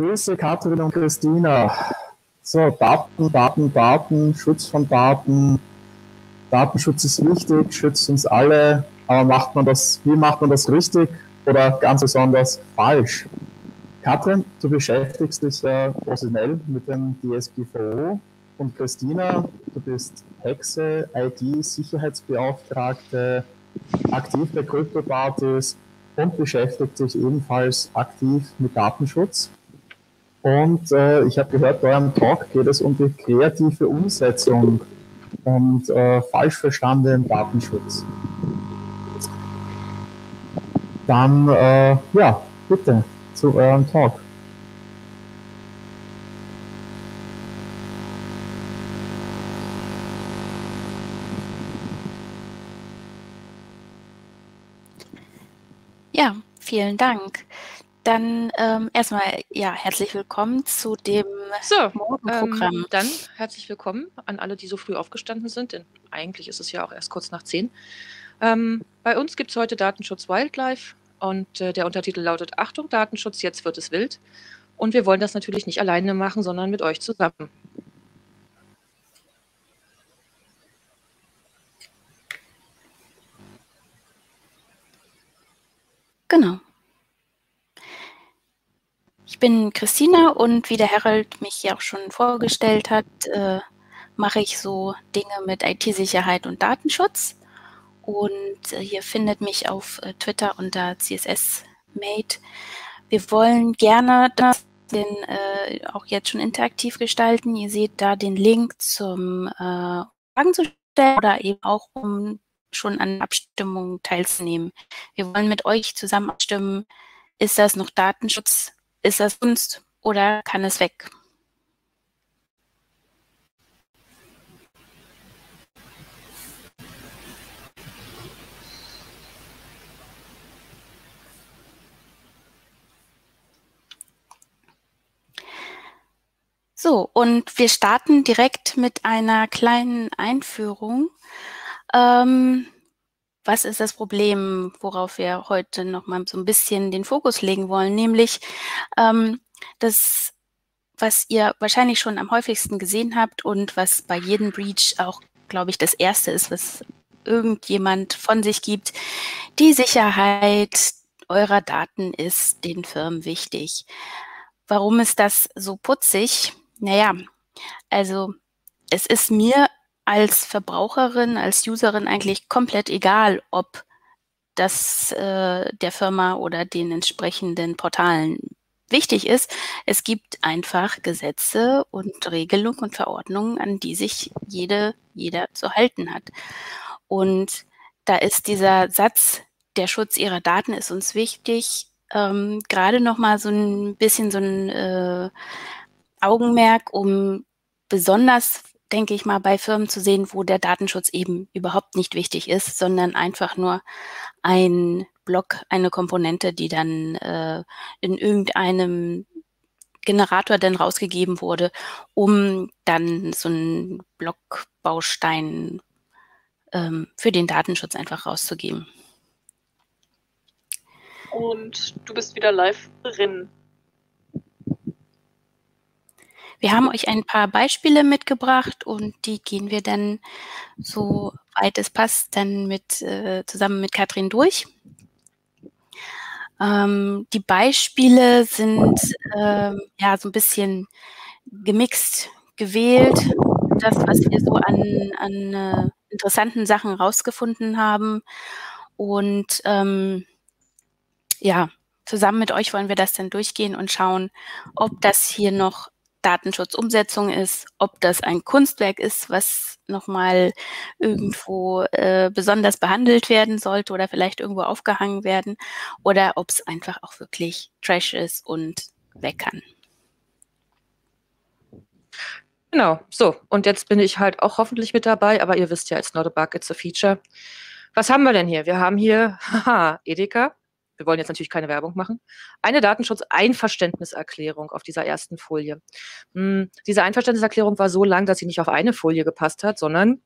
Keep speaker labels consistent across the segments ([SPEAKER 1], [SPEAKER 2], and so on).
[SPEAKER 1] Grüße Katrin und Christina. So, Daten, Daten, Daten, Schutz von Daten. Datenschutz ist wichtig, schützt uns alle, aber macht man das, wie macht man das richtig oder ganz besonders falsch? Katrin, du beschäftigst dich ja professionell mit dem DSGVO und Christina, du bist Hexe, IT-Sicherheitsbeauftragte, aktiv bei CryptoPartys und beschäftigt sich ebenfalls aktiv mit Datenschutz. Und äh, ich habe gehört, bei eurem Talk geht es um die kreative Umsetzung und äh, falsch verstandenen Datenschutz. Dann, äh, ja, bitte zu eurem Talk.
[SPEAKER 2] Ja, vielen Dank. Dann ähm, erstmal ja herzlich willkommen zu dem
[SPEAKER 3] so, Morgenprogramm. Ähm, dann herzlich willkommen an alle, die so früh aufgestanden sind, denn eigentlich ist es ja auch erst kurz nach zehn. Ähm, bei uns gibt es heute Datenschutz Wildlife und äh, der Untertitel lautet Achtung, Datenschutz, jetzt wird es wild. Und wir wollen das natürlich nicht alleine machen, sondern mit euch zusammen.
[SPEAKER 2] Genau. Ich bin Christina und wie der Harold mich ja auch schon vorgestellt hat, äh, mache ich so Dinge mit IT-Sicherheit und Datenschutz. Und äh, hier findet mich auf äh, Twitter unter CSS-Mate. Wir wollen gerne das den, äh, auch jetzt schon interaktiv gestalten. Ihr seht da den Link zum äh, Fragen zu stellen oder eben auch um schon an Abstimmungen teilzunehmen. Wir wollen mit euch zusammen abstimmen, ist das noch Datenschutz, ist das Kunst oder kann es weg? So, und wir starten direkt mit einer kleinen Einführung ähm, was ist das Problem, worauf wir heute noch mal so ein bisschen den Fokus legen wollen, nämlich ähm, das, was ihr wahrscheinlich schon am häufigsten gesehen habt und was bei jedem Breach auch, glaube ich, das Erste ist, was irgendjemand von sich gibt. Die Sicherheit eurer Daten ist den Firmen wichtig. Warum ist das so putzig? Naja, also es ist mir als Verbraucherin, als Userin eigentlich komplett egal, ob das äh, der Firma oder den entsprechenden Portalen wichtig ist. Es gibt einfach Gesetze und Regelungen und Verordnungen, an die sich jede, jeder zu halten hat. Und da ist dieser Satz, der Schutz ihrer Daten ist uns wichtig, ähm, gerade noch mal so ein bisschen so ein äh, Augenmerk, um besonders denke ich mal, bei Firmen zu sehen, wo der Datenschutz eben überhaupt nicht wichtig ist, sondern einfach nur ein Block, eine Komponente, die dann äh, in irgendeinem Generator dann rausgegeben wurde, um dann so einen Blockbaustein ähm, für den Datenschutz einfach rauszugeben.
[SPEAKER 3] Und du bist wieder live drin.
[SPEAKER 2] Wir haben euch ein paar Beispiele mitgebracht und die gehen wir dann, so weit es passt, dann mit, äh, zusammen mit Katrin durch. Ähm, die Beispiele sind ähm, ja so ein bisschen gemixt gewählt. Das, was wir so an, an äh, interessanten Sachen rausgefunden haben. Und ähm, ja, zusammen mit euch wollen wir das dann durchgehen und schauen, ob das hier noch Datenschutzumsetzung ist, ob das ein Kunstwerk ist, was nochmal irgendwo äh, besonders behandelt werden sollte oder vielleicht irgendwo aufgehangen werden, oder ob es einfach auch wirklich Trash ist und weg kann.
[SPEAKER 3] Genau, so. Und jetzt bin ich halt auch hoffentlich mit dabei, aber ihr wisst ja, it's not a bug, it's a feature. Was haben wir denn hier? Wir haben hier, haha, Edeka wir wollen jetzt natürlich keine Werbung machen, eine Datenschutzeinverständniserklärung auf dieser ersten Folie. Hm, diese Einverständniserklärung war so lang, dass sie nicht auf eine Folie gepasst hat, sondern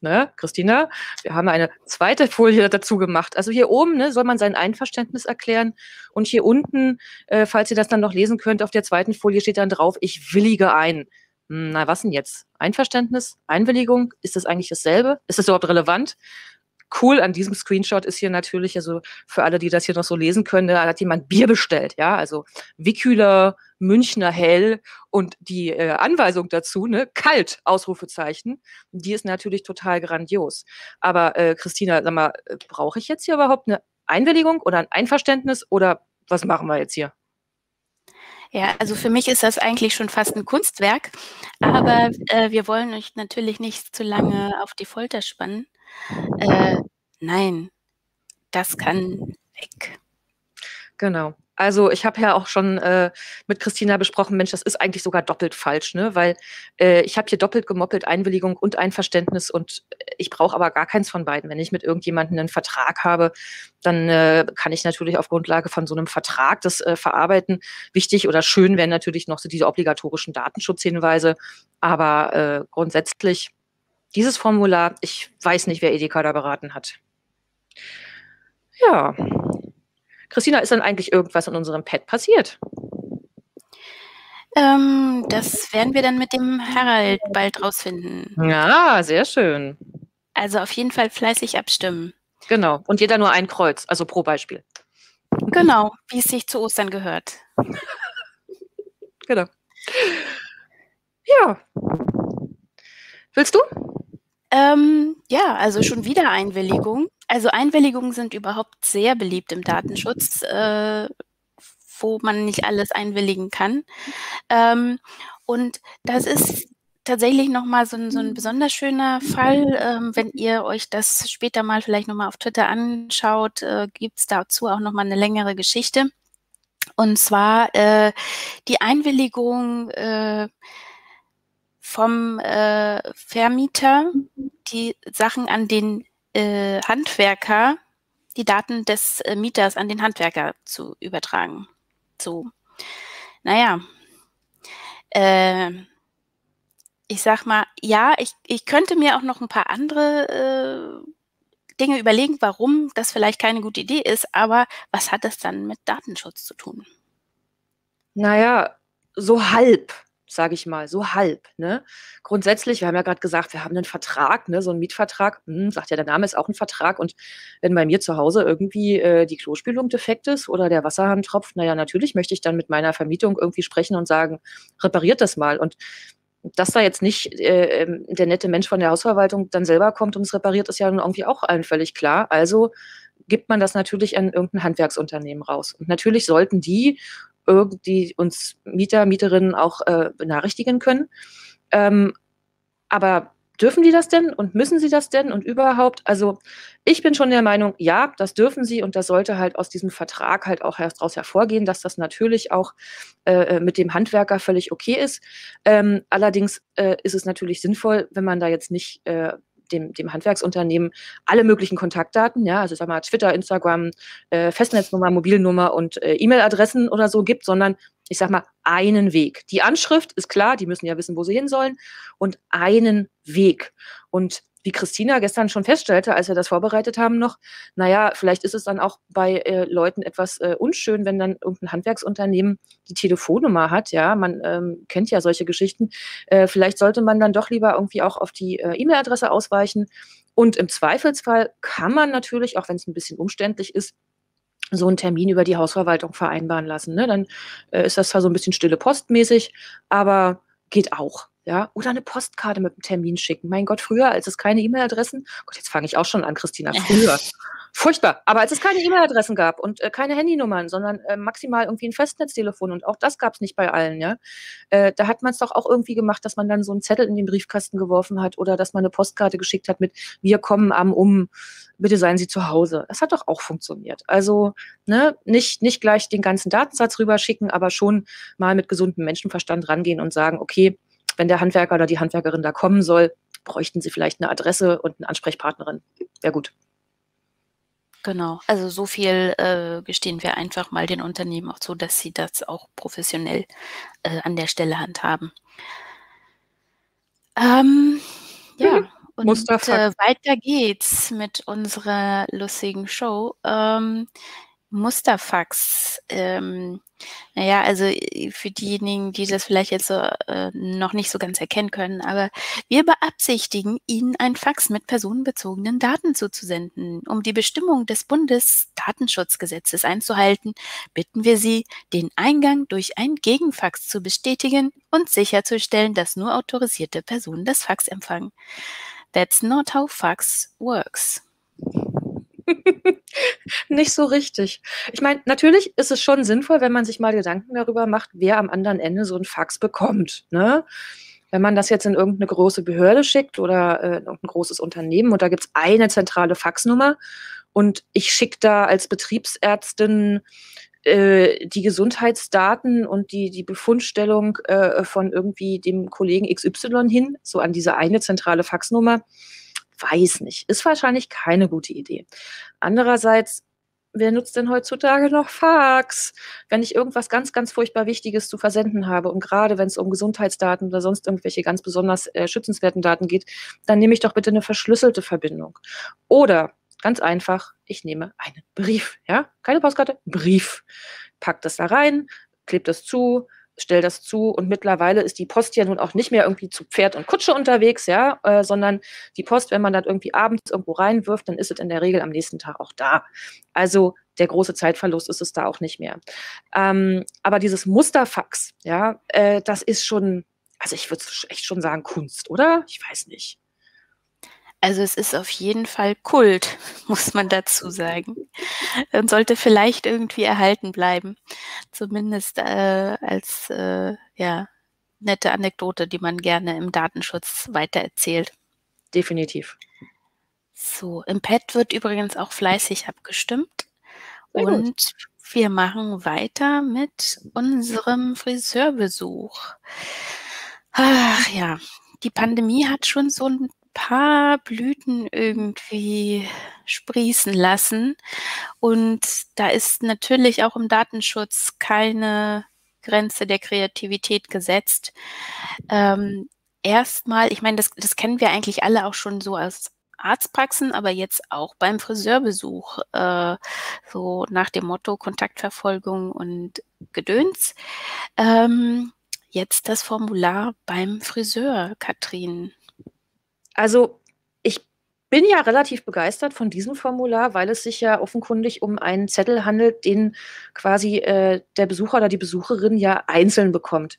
[SPEAKER 3] ne, Christina, wir haben eine zweite Folie dazu gemacht. Also hier oben ne, soll man sein Einverständnis erklären und hier unten, äh, falls ihr das dann noch lesen könnt, auf der zweiten Folie steht dann drauf, ich willige ein. Hm, na, was denn jetzt? Einverständnis? Einwilligung? Ist das eigentlich dasselbe? Ist das überhaupt relevant? Cool an diesem Screenshot ist hier natürlich, also für alle, die das hier noch so lesen können, da hat jemand Bier bestellt, ja, also Wikühler, Münchner Hell und die äh, Anweisung dazu, ne, kalt, Ausrufezeichen, die ist natürlich total grandios. Aber äh, Christina, sag mal, äh, brauche ich jetzt hier überhaupt eine Einwilligung oder ein Einverständnis oder was machen wir jetzt hier?
[SPEAKER 2] Ja, also für mich ist das eigentlich schon fast ein Kunstwerk, aber äh, wir wollen euch natürlich nicht zu lange auf die Folter spannen. Äh, nein, das kann weg.
[SPEAKER 3] Genau. Also ich habe ja auch schon äh, mit Christina besprochen, Mensch, das ist eigentlich sogar doppelt falsch, ne? Weil äh, ich habe hier doppelt gemoppelt Einwilligung und Einverständnis und ich brauche aber gar keins von beiden. Wenn ich mit irgendjemandem einen Vertrag habe, dann äh, kann ich natürlich auf Grundlage von so einem Vertrag das äh, verarbeiten. Wichtig oder schön wären natürlich noch so diese obligatorischen Datenschutzhinweise, aber äh, grundsätzlich dieses Formular, ich weiß nicht, wer Edeka da beraten hat. Ja. Christina, ist dann eigentlich irgendwas in unserem Pad passiert?
[SPEAKER 2] Ähm, das werden wir dann mit dem Harald bald rausfinden.
[SPEAKER 3] Ja, sehr schön.
[SPEAKER 2] Also auf jeden Fall fleißig abstimmen.
[SPEAKER 3] Genau. Und jeder nur ein Kreuz, also pro Beispiel.
[SPEAKER 2] Genau, wie es sich zu Ostern gehört.
[SPEAKER 3] genau. Ja. Willst du?
[SPEAKER 2] Ähm, ja, also schon wieder Einwilligung. Also Einwilligungen sind überhaupt sehr beliebt im Datenschutz, äh, wo man nicht alles einwilligen kann. Ähm, und das ist tatsächlich nochmal so ein, so ein besonders schöner Fall. Ähm, wenn ihr euch das später mal vielleicht nochmal auf Twitter anschaut, äh, gibt es dazu auch nochmal eine längere Geschichte. Und zwar äh, die Einwilligung äh, vom äh, Vermieter die Sachen an den äh, Handwerker, die Daten des äh, Mieters an den Handwerker zu übertragen. So, naja, äh, ich sag mal, ja, ich, ich könnte mir auch noch ein paar andere äh, Dinge überlegen, warum das vielleicht keine gute Idee ist, aber was hat das dann mit Datenschutz zu tun?
[SPEAKER 3] Naja, so halb sage ich mal, so halb. Ne? Grundsätzlich, wir haben ja gerade gesagt, wir haben einen Vertrag, ne? so einen Mietvertrag, hm, sagt ja, der Name ist auch ein Vertrag. Und wenn bei mir zu Hause irgendwie äh, die Klospülung defekt ist oder der Wasserhahn tropft, naja, natürlich möchte ich dann mit meiner Vermietung irgendwie sprechen und sagen, repariert das mal. Und dass da jetzt nicht äh, ähm, der nette Mensch von der Hausverwaltung dann selber kommt und es repariert, ist ja irgendwie auch allen völlig klar. Also gibt man das natürlich an irgendein Handwerksunternehmen raus. Und natürlich sollten die irgendwie uns Mieter, Mieterinnen auch äh, benachrichtigen können. Ähm, aber dürfen die das denn und müssen sie das denn und überhaupt? Also ich bin schon der Meinung, ja, das dürfen sie und das sollte halt aus diesem Vertrag halt auch daraus hervorgehen, dass das natürlich auch äh, mit dem Handwerker völlig okay ist. Ähm, allerdings äh, ist es natürlich sinnvoll, wenn man da jetzt nicht äh, dem, dem Handwerksunternehmen alle möglichen Kontaktdaten, ja, also sag mal Twitter, Instagram, äh, Festnetznummer, Mobilnummer und äh, E-Mail-Adressen oder so gibt, sondern ich sag mal einen Weg. Die Anschrift ist klar, die müssen ja wissen, wo sie hin sollen und einen Weg. Und wie Christina gestern schon feststellte, als wir das vorbereitet haben noch, naja, vielleicht ist es dann auch bei äh, Leuten etwas äh, unschön, wenn dann irgendein Handwerksunternehmen die Telefonnummer hat. Ja, man ähm, kennt ja solche Geschichten. Äh, vielleicht sollte man dann doch lieber irgendwie auch auf die äh, E-Mail-Adresse ausweichen. Und im Zweifelsfall kann man natürlich, auch wenn es ein bisschen umständlich ist, so einen Termin über die Hausverwaltung vereinbaren lassen. Ne? Dann äh, ist das zwar so ein bisschen stille postmäßig, aber geht auch ja, oder eine Postkarte mit einem Termin schicken. Mein Gott, früher, als es keine E-Mail-Adressen, Gott, jetzt fange ich auch schon an, Christina, früher. Furchtbar. Aber als es keine E-Mail-Adressen gab und äh, keine Handynummern, sondern äh, maximal irgendwie ein Festnetztelefon und auch das gab es nicht bei allen, ja, äh, da hat man es doch auch irgendwie gemacht, dass man dann so einen Zettel in den Briefkasten geworfen hat oder dass man eine Postkarte geschickt hat mit Wir kommen am um, bitte seien Sie zu Hause. Das hat doch auch funktioniert. Also ne, nicht, nicht gleich den ganzen Datensatz rüberschicken, aber schon mal mit gesundem Menschenverstand rangehen und sagen, okay, wenn der Handwerker oder die Handwerkerin da kommen soll, bräuchten sie vielleicht eine Adresse und eine Ansprechpartnerin. Wäre gut.
[SPEAKER 2] Genau, also so viel äh, gestehen wir einfach mal den Unternehmen auch zu, dass sie das auch professionell äh, an der Stelle handhaben. Ähm, ja, mhm. Und äh, weiter geht's mit unserer lustigen Show. Ähm, Musterfax. Ähm, naja, also äh, für diejenigen, die das vielleicht jetzt so, äh, noch nicht so ganz erkennen können, aber wir beabsichtigen, Ihnen ein Fax mit personenbezogenen Daten zuzusenden. Um die Bestimmung des Bundesdatenschutzgesetzes einzuhalten, bitten wir Sie, den Eingang durch ein Gegenfax zu bestätigen und sicherzustellen, dass nur autorisierte Personen das Fax empfangen. That's not how fax works.
[SPEAKER 3] Nicht so richtig. Ich meine, natürlich ist es schon sinnvoll, wenn man sich mal Gedanken darüber macht, wer am anderen Ende so ein Fax bekommt. Ne? Wenn man das jetzt in irgendeine große Behörde schickt oder äh, irgendein großes Unternehmen und da gibt es eine zentrale Faxnummer und ich schicke da als Betriebsärztin äh, die Gesundheitsdaten und die, die Befundstellung äh, von irgendwie dem Kollegen XY hin, so an diese eine zentrale Faxnummer, weiß nicht. Ist wahrscheinlich keine gute Idee. Andererseits, wer nutzt denn heutzutage noch Fax? Wenn ich irgendwas ganz, ganz furchtbar Wichtiges zu versenden habe und gerade wenn es um Gesundheitsdaten oder sonst irgendwelche ganz besonders äh, schützenswerten Daten geht, dann nehme ich doch bitte eine verschlüsselte Verbindung. Oder ganz einfach, ich nehme einen Brief, ja? Keine Postkarte, Brief. Pack das da rein, klebt das zu, stell das zu. Und mittlerweile ist die Post ja nun auch nicht mehr irgendwie zu Pferd und Kutsche unterwegs, ja, äh, sondern die Post, wenn man das irgendwie abends irgendwo reinwirft, dann ist es in der Regel am nächsten Tag auch da. Also der große Zeitverlust ist es da auch nicht mehr. Ähm, aber dieses Musterfax, ja, äh, das ist schon, also ich würde echt schon sagen Kunst, oder? Ich weiß nicht.
[SPEAKER 2] Also es ist auf jeden Fall Kult, muss man dazu sagen. Und sollte vielleicht irgendwie erhalten bleiben. Zumindest äh, als äh, ja, nette Anekdote, die man gerne im Datenschutz weitererzählt.
[SPEAKER 3] Definitiv.
[SPEAKER 2] So, im Pad wird übrigens auch fleißig abgestimmt. Sehr und gut. wir machen weiter mit unserem Friseurbesuch. Ach ja, die Pandemie hat schon so ein paar Blüten irgendwie sprießen lassen. Und da ist natürlich auch im Datenschutz keine Grenze der Kreativität gesetzt. Ähm, erstmal, ich meine, das, das kennen wir eigentlich alle auch schon so aus Arztpraxen, aber jetzt auch beim Friseurbesuch, äh, so nach dem Motto Kontaktverfolgung und Gedöns. Ähm, jetzt das Formular beim Friseur, Katrin.
[SPEAKER 3] Also ich bin ja relativ begeistert von diesem Formular, weil es sich ja offenkundig um einen Zettel handelt, den quasi äh, der Besucher oder die Besucherin ja einzeln bekommt.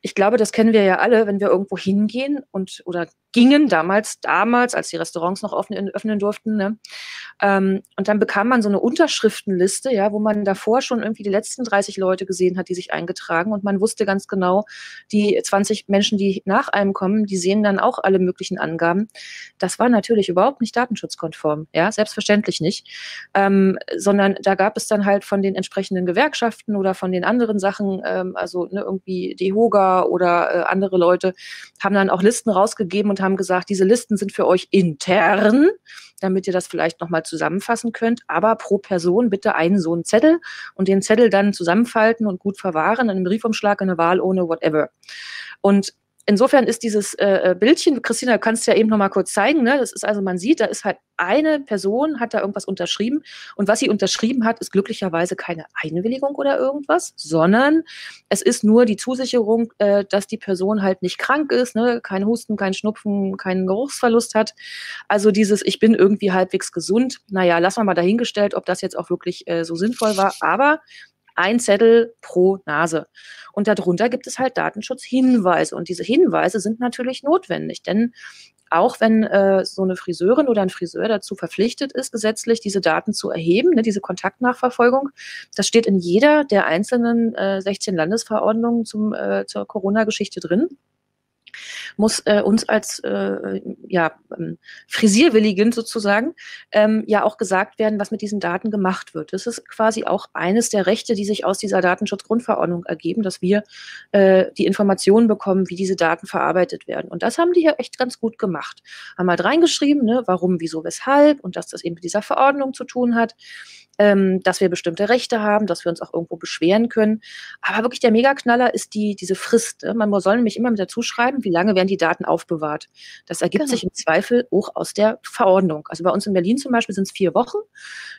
[SPEAKER 3] Ich glaube, das kennen wir ja alle, wenn wir irgendwo hingehen und oder gingen damals, damals, als die Restaurants noch offen, öffnen durften. Ne? Ähm, und dann bekam man so eine Unterschriftenliste, ja, wo man davor schon irgendwie die letzten 30 Leute gesehen hat, die sich eingetragen und man wusste ganz genau, die 20 Menschen, die nach einem kommen, die sehen dann auch alle möglichen Angaben. Das war natürlich überhaupt nicht datenschutzkonform, ja, selbstverständlich nicht, ähm, sondern da gab es dann halt von den entsprechenden Gewerkschaften oder von den anderen Sachen, ähm, also ne, irgendwie DEHOGA oder äh, andere Leute, haben dann auch Listen rausgegeben und haben gesagt, diese Listen sind für euch intern, damit ihr das vielleicht nochmal zusammenfassen könnt. Aber pro Person bitte einen so einen Zettel und den Zettel dann zusammenfalten und gut verwahren, in einem Briefumschlag, in eine Wahl ohne whatever. Und insofern ist dieses äh, äh, Bildchen, Christina, du kannst ja eben noch mal kurz zeigen, ne? das ist also, man sieht, da ist halt eine Person, hat da irgendwas unterschrieben und was sie unterschrieben hat, ist glücklicherweise keine Einwilligung oder irgendwas, sondern es ist nur die Zusicherung, äh, dass die Person halt nicht krank ist, ne? kein Husten, kein Schnupfen, keinen Geruchsverlust hat. Also dieses, ich bin irgendwie halbwegs gesund, naja, lassen wir mal dahingestellt, ob das jetzt auch wirklich äh, so sinnvoll war, aber ein Zettel pro Nase. Und darunter gibt es halt Datenschutzhinweise. Und diese Hinweise sind natürlich notwendig, denn auch wenn äh, so eine Friseurin oder ein Friseur dazu verpflichtet ist, gesetzlich diese Daten zu erheben, ne, diese Kontaktnachverfolgung, das steht in jeder der einzelnen äh, 16 Landesverordnungen zum, äh, zur Corona-Geschichte drin muss äh, uns als äh, ja, ähm, Frisierwilligen sozusagen ähm, ja auch gesagt werden, was mit diesen Daten gemacht wird. Das ist quasi auch eines der Rechte, die sich aus dieser Datenschutzgrundverordnung ergeben, dass wir äh, die Informationen bekommen, wie diese Daten verarbeitet werden. Und das haben die ja echt ganz gut gemacht. Haben halt reingeschrieben, ne, warum, wieso, weshalb und dass das eben mit dieser Verordnung zu tun hat. Ähm, dass wir bestimmte Rechte haben, dass wir uns auch irgendwo beschweren können. Aber wirklich der Megaknaller ist die, diese Frist. Ne? Man soll nämlich immer mit dazu schreiben, wie lange werden die Daten aufbewahrt. Das ergibt genau. sich im Zweifel auch aus der Verordnung. Also bei uns in Berlin zum Beispiel sind es vier Wochen.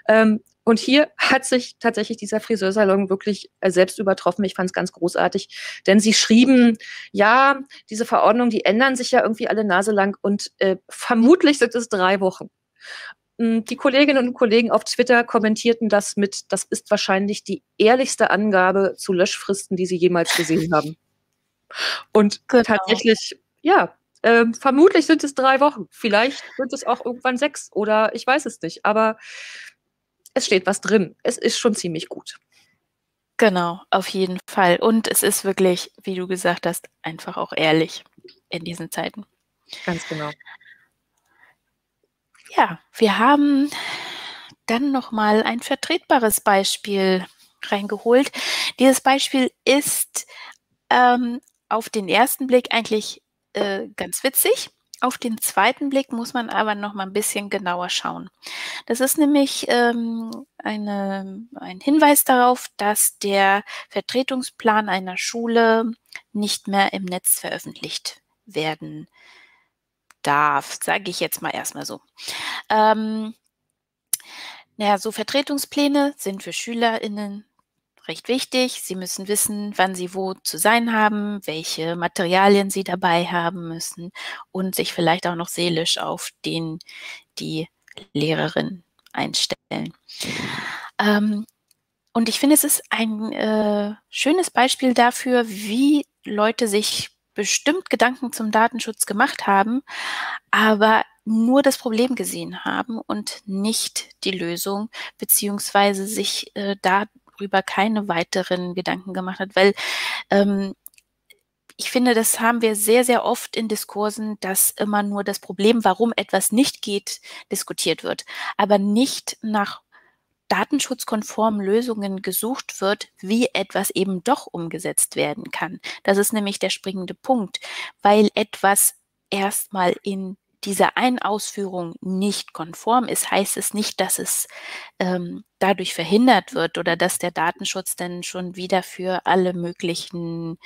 [SPEAKER 3] Ähm, und hier hat sich tatsächlich dieser Friseursalon wirklich äh, selbst übertroffen. Ich fand es ganz großartig, denn sie schrieben, ja, diese Verordnungen, die ändern sich ja irgendwie alle Nase lang und äh, vermutlich sind es drei Wochen. Hm, die Kolleginnen und Kollegen auf Twitter kommentierten das mit, das ist wahrscheinlich die ehrlichste Angabe zu Löschfristen, die sie jemals gesehen haben. Und genau. tatsächlich, ja, äh, vermutlich sind es drei Wochen. Vielleicht sind es auch irgendwann sechs oder ich weiß es nicht. Aber es steht was drin. Es ist schon ziemlich gut.
[SPEAKER 2] Genau, auf jeden Fall. Und es ist wirklich, wie du gesagt hast, einfach auch ehrlich in diesen Zeiten.
[SPEAKER 3] Ganz genau.
[SPEAKER 2] Ja, wir haben dann noch mal ein vertretbares Beispiel reingeholt. Dieses Beispiel ist ähm, auf den ersten Blick eigentlich äh, ganz witzig. Auf den zweiten Blick muss man aber noch mal ein bisschen genauer schauen. Das ist nämlich ähm, eine, ein Hinweis darauf, dass der Vertretungsplan einer Schule nicht mehr im Netz veröffentlicht werden darf, sage ich jetzt mal erstmal so. Ähm, naja, so Vertretungspläne sind für SchülerInnen recht wichtig. Sie müssen wissen, wann sie wo zu sein haben, welche Materialien sie dabei haben müssen und sich vielleicht auch noch seelisch auf den, die Lehrerin einstellen. Ähm, und ich finde, es ist ein äh, schönes Beispiel dafür, wie Leute sich bestimmt Gedanken zum Datenschutz gemacht haben, aber nur das Problem gesehen haben und nicht die Lösung, beziehungsweise sich äh, darüber keine weiteren Gedanken gemacht hat, weil ähm, ich finde, das haben wir sehr, sehr oft in Diskursen, dass immer nur das Problem, warum etwas nicht geht, diskutiert wird, aber nicht nach datenschutzkonformen Lösungen gesucht wird, wie etwas eben doch umgesetzt werden kann. Das ist nämlich der springende Punkt, weil etwas erstmal in dieser Einausführung nicht konform ist, heißt es nicht, dass es ähm, dadurch verhindert wird oder dass der Datenschutz dann schon wieder für alle möglichen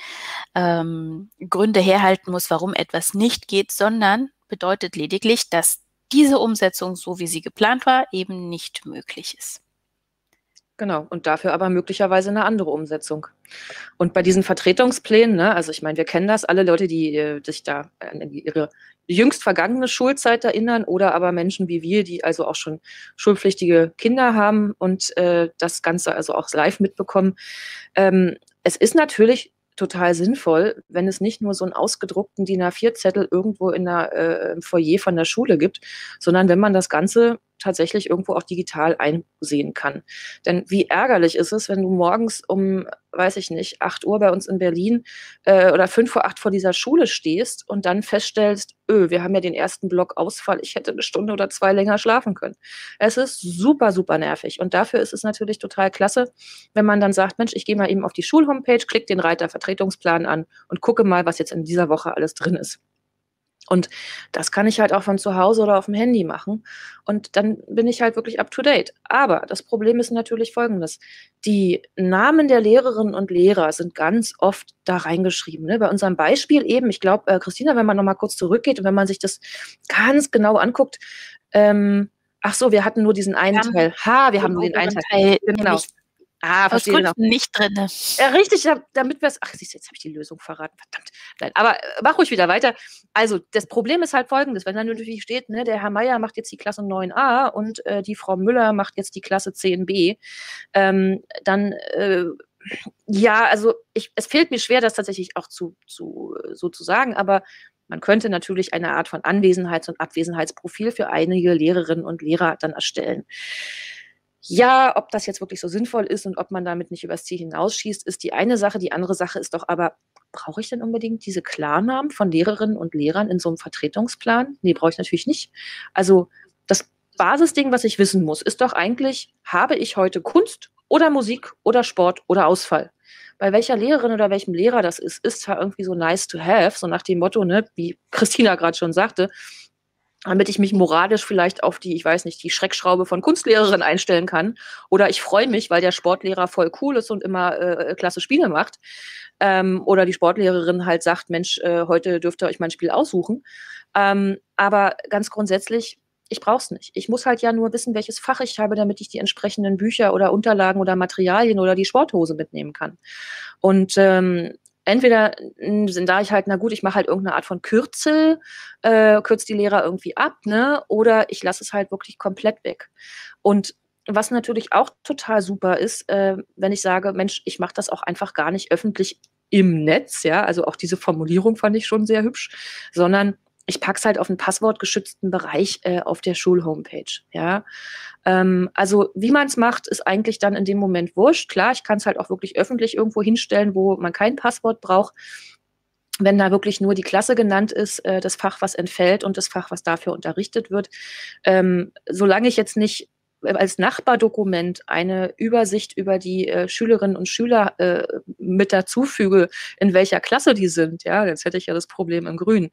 [SPEAKER 2] ähm, Gründe herhalten muss, warum etwas nicht geht, sondern bedeutet lediglich, dass diese Umsetzung, so wie sie geplant war, eben nicht möglich ist.
[SPEAKER 3] Genau, und dafür aber möglicherweise eine andere Umsetzung. Und bei diesen Vertretungsplänen, ne, also ich meine, wir kennen das, alle Leute, die äh, sich da an ihre jüngst vergangene Schulzeit erinnern oder aber Menschen wie wir, die also auch schon schulpflichtige Kinder haben und äh, das Ganze also auch live mitbekommen. Ähm, es ist natürlich total sinnvoll, wenn es nicht nur so einen ausgedruckten DIN A4-Zettel irgendwo in der, äh, im Foyer von der Schule gibt, sondern wenn man das Ganze tatsächlich irgendwo auch digital einsehen kann. Denn wie ärgerlich ist es, wenn du morgens um, weiß ich nicht, 8 Uhr bei uns in Berlin äh, oder 5 vor 8 vor dieser Schule stehst und dann feststellst, öh, wir haben ja den ersten Block Ausfall, ich hätte eine Stunde oder zwei länger schlafen können. Es ist super, super nervig. Und dafür ist es natürlich total klasse, wenn man dann sagt, Mensch, ich gehe mal eben auf die Schulhomepage, klick den Reiter Vertretungsplan an und gucke mal, was jetzt in dieser Woche alles drin ist. Und das kann ich halt auch von zu Hause oder auf dem Handy machen. Und dann bin ich halt wirklich up to date. Aber das Problem ist natürlich folgendes. Die Namen der Lehrerinnen und Lehrer sind ganz oft da reingeschrieben. Ne? Bei unserem Beispiel eben, ich glaube, äh, Christina, wenn man nochmal kurz zurückgeht und wenn man sich das ganz genau anguckt, ähm, ach so, wir hatten nur diesen einen Teil. Ha, wir haben nur den einen Teil.
[SPEAKER 2] Genau. Ah, verstehe genau. nicht drin.
[SPEAKER 3] Ja, richtig, damit wir es. Ach, siehst du, jetzt habe ich die Lösung verraten. Verdammt. Nein, aber äh, mach ruhig wieder weiter. Also, das Problem ist halt folgendes: Wenn dann natürlich steht, ne, der Herr Meier macht jetzt die Klasse 9a und äh, die Frau Müller macht jetzt die Klasse 10b, ähm, dann. Äh, ja, also ich, es fehlt mir schwer, das tatsächlich auch zu, zu so zu sagen, aber man könnte natürlich eine Art von Anwesenheits- und Abwesenheitsprofil für einige Lehrerinnen und Lehrer dann erstellen. Ja, ob das jetzt wirklich so sinnvoll ist und ob man damit nicht übers Ziel hinausschießt, ist die eine Sache. Die andere Sache ist doch aber, brauche ich denn unbedingt diese Klarnamen von Lehrerinnen und Lehrern in so einem Vertretungsplan? Nee, brauche ich natürlich nicht. Also das Basisding, was ich wissen muss, ist doch eigentlich, habe ich heute Kunst oder Musik oder Sport oder Ausfall? Bei welcher Lehrerin oder welchem Lehrer das ist, ist zwar irgendwie so nice to have, so nach dem Motto, ne, wie Christina gerade schon sagte, damit ich mich moralisch vielleicht auf die, ich weiß nicht, die Schreckschraube von Kunstlehrerin einstellen kann. Oder ich freue mich, weil der Sportlehrer voll cool ist und immer äh, klasse Spiele macht. Ähm, oder die Sportlehrerin halt sagt, Mensch, äh, heute dürft ihr euch mein Spiel aussuchen. Ähm, aber ganz grundsätzlich, ich brauche es nicht. Ich muss halt ja nur wissen, welches Fach ich habe, damit ich die entsprechenden Bücher oder Unterlagen oder Materialien oder die Sporthose mitnehmen kann. Und ähm, entweder sind da ich halt, na gut, ich mache halt irgendeine Art von Kürzel, äh, kürze die Lehrer irgendwie ab, ne? Oder ich lasse es halt wirklich komplett weg. Und was natürlich auch total super ist, äh, wenn ich sage, Mensch, ich mache das auch einfach gar nicht öffentlich im Netz, ja, also auch diese Formulierung fand ich schon sehr hübsch, sondern ich packe es halt auf einen passwortgeschützten Bereich äh, auf der Schulhomepage. Ja? Ähm, also wie man es macht, ist eigentlich dann in dem Moment wurscht. Klar, ich kann es halt auch wirklich öffentlich irgendwo hinstellen, wo man kein Passwort braucht. Wenn da wirklich nur die Klasse genannt ist, äh, das Fach, was entfällt und das Fach, was dafür unterrichtet wird. Ähm, solange ich jetzt nicht als Nachbardokument eine Übersicht über die äh, Schülerinnen und Schüler äh, mit dazufüge, in welcher Klasse die sind, ja, jetzt hätte ich ja das Problem im Grün,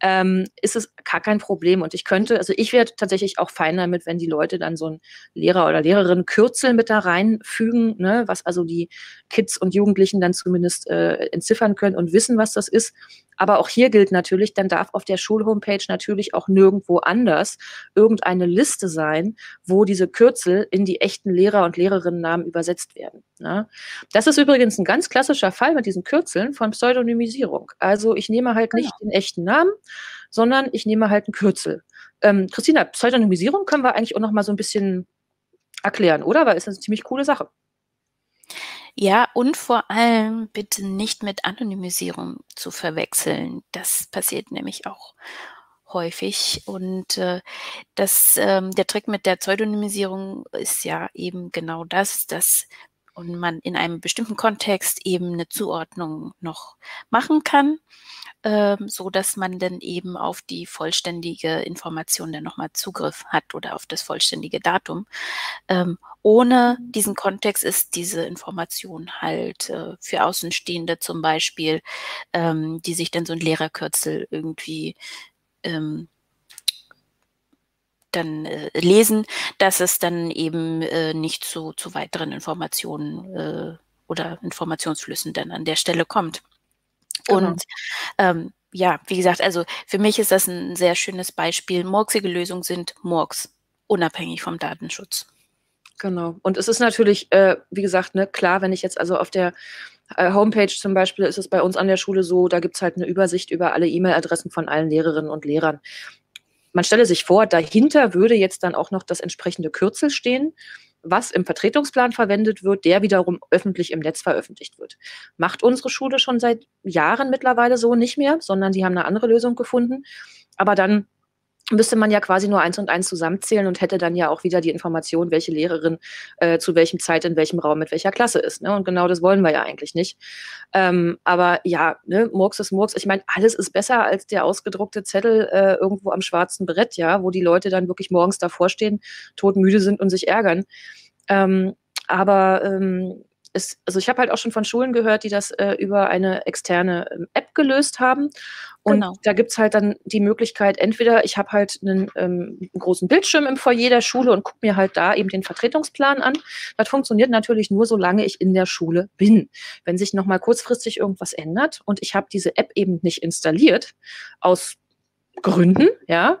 [SPEAKER 3] ähm, ist es gar kein Problem. Und ich könnte, also ich wäre tatsächlich auch fein damit, wenn die Leute dann so ein Lehrer oder Lehrerin Kürzel mit da reinfügen, ne, was also die Kids und Jugendlichen dann zumindest äh, entziffern können und wissen, was das ist. Aber auch hier gilt natürlich, dann darf auf der Schulhomepage natürlich auch nirgendwo anders irgendeine Liste sein, wo diese Kürzel in die echten Lehrer- und Lehrerinnennamen übersetzt werden. Ne? Das ist übrigens ein ganz klassischer Fall mit diesen Kürzeln von Pseudonymisierung. Also ich nehme halt nicht genau. den echten Namen, sondern ich nehme halt ein Kürzel. Ähm, Christina, Pseudonymisierung können wir eigentlich auch noch mal so ein bisschen erklären, oder? Weil es ist eine ziemlich coole Sache.
[SPEAKER 2] Ja, und vor allem bitte nicht mit Anonymisierung zu verwechseln. Das passiert nämlich auch häufig. Und äh, das, ähm, der Trick mit der Pseudonymisierung ist ja eben genau das, dass und man in einem bestimmten Kontext eben eine Zuordnung noch machen kann ähm, so dass man dann eben auf die vollständige Information dann nochmal Zugriff hat oder auf das vollständige Datum. Ähm, ohne diesen Kontext ist diese Information halt äh, für Außenstehende zum Beispiel, ähm, die sich dann so ein Lehrerkürzel irgendwie ähm, dann äh, lesen, dass es dann eben äh, nicht zu, zu weiteren Informationen äh, oder Informationsflüssen dann an der Stelle kommt. Genau. Und ähm, ja, wie gesagt, also für mich ist das ein sehr schönes Beispiel. Murksige Lösungen sind Murks, unabhängig vom Datenschutz.
[SPEAKER 3] Genau. Und es ist natürlich, äh, wie gesagt, ne, klar, wenn ich jetzt also auf der äh, Homepage zum Beispiel ist es bei uns an der Schule so, da gibt es halt eine Übersicht über alle E-Mail-Adressen von allen Lehrerinnen und Lehrern. Man stelle sich vor, dahinter würde jetzt dann auch noch das entsprechende Kürzel stehen was im Vertretungsplan verwendet wird, der wiederum öffentlich im Netz veröffentlicht wird. Macht unsere Schule schon seit Jahren mittlerweile so nicht mehr, sondern die haben eine andere Lösung gefunden. Aber dann müsste man ja quasi nur eins und eins zusammenzählen und hätte dann ja auch wieder die Information, welche Lehrerin äh, zu welchem Zeit in welchem Raum mit welcher Klasse ist. Ne? Und genau das wollen wir ja eigentlich nicht. Ähm, aber ja, ne, Murks ist Murks. Ich meine, alles ist besser als der ausgedruckte Zettel äh, irgendwo am schwarzen Brett, ja, wo die Leute dann wirklich morgens davor stehen, todmüde sind und sich ärgern. Ähm, aber ähm, ist, also ich habe halt auch schon von Schulen gehört, die das äh, über eine externe ähm, App gelöst haben. Und genau. da gibt es halt dann die Möglichkeit, entweder ich habe halt einen, ähm, großen Bildschirm im Foyer der Schule und gucke mir halt da eben den Vertretungsplan an. Das funktioniert natürlich nur, solange ich in der Schule bin. Wenn sich nochmal kurzfristig irgendwas ändert und ich habe diese App eben nicht installiert, aus Gründen, ja,